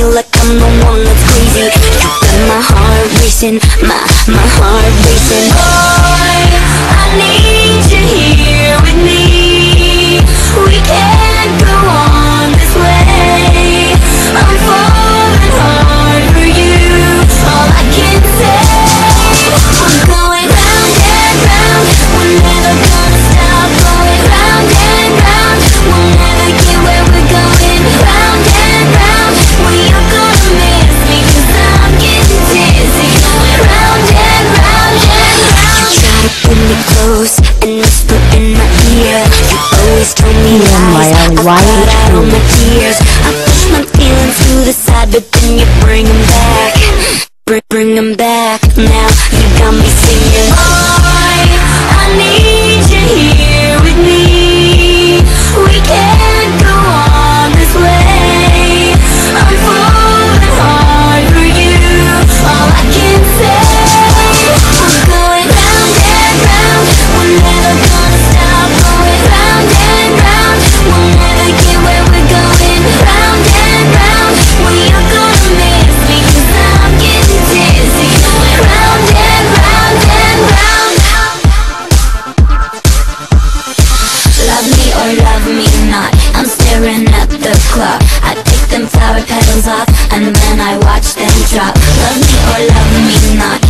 you like I'm the one that's crazy. You got my heart racing, my, my heart racing. Boy, I need all YHQ. my tears I push my feelings to the side But then you bring them back. Bring, bring them back Petals off, And then I watch them drop. Love me or love me not.